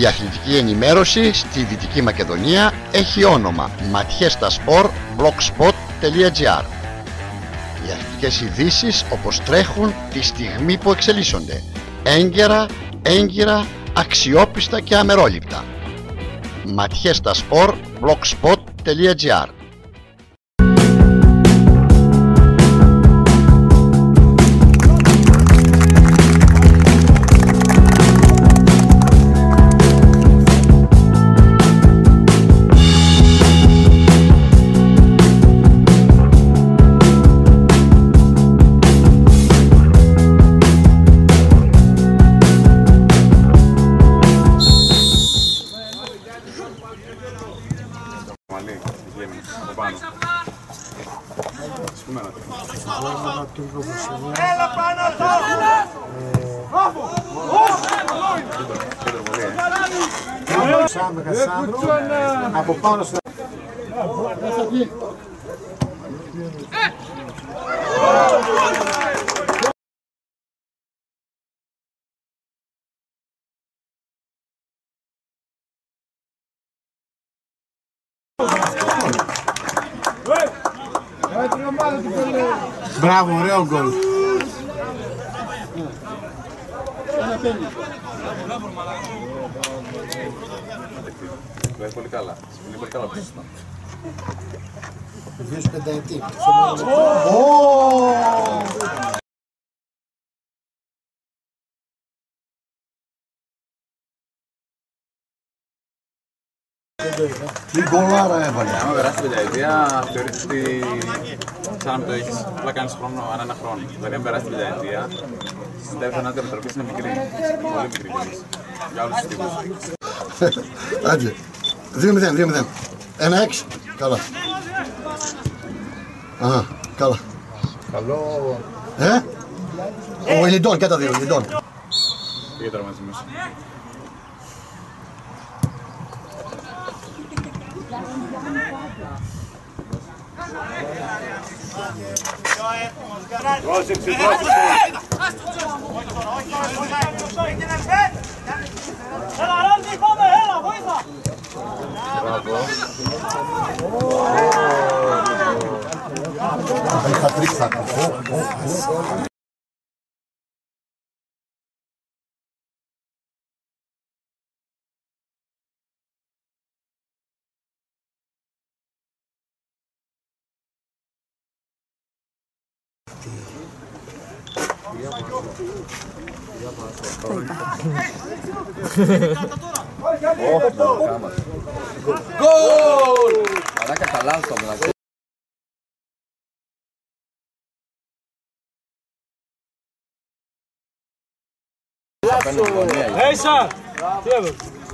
Η αθλητική ενημέρωση στη Δυτική Μακεδονία έχει όνομα matchestasport.blogspot.gr Οι αθλητικές ειδήσεις όπως τρέχουν τη στιγμή που εξελίσσονται. Έγκαιρα, έγκυρα, αξιόπιστα και αμερόληπτα. matchestasport.blogspot.gr Agora mandar tudo Vamos! Vamos! Ela Vamos! Vamos! Vamos! Vamos! vamos, Thank you. Μπράβο, ωραίο γκολ. Πάει πολύ καλά. Είναι πολύ καλά πίσω. Δύο πενταετή. Τι γκολάρα έβαλε. Αν περάσει την πενταετία, θεωρείται ότι σαν να το έχεις. Απλά κάνεις χρόνο ανά ένα χρόνο. Δηλαδή, αν περάσει την πενταετία, στην δεύτερη ανάγκη μετροπής είναι μικρή. Πολύ μικρή κιόλας. Για όλους τους τύπους. Άντε. 2-0, 2-0. Ένα έξι. Καλά. Α, καλά. Καλό. Ε; Ο Ελιντών και τα δύο, Ελιντών. Πήγε Prosim se, prosim se. Hela, radi kome, hela, Vojza! Bravo. Oh. Patrick, sabe? Gol! Para catalán, me la Lazo. Esa. Bravo.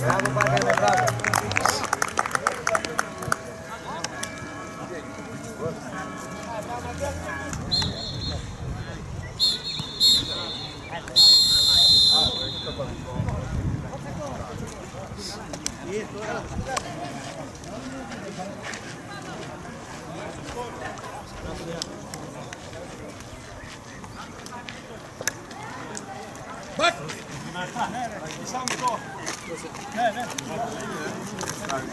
Bravo, Baiano, bravo. Isso. Nej, nej.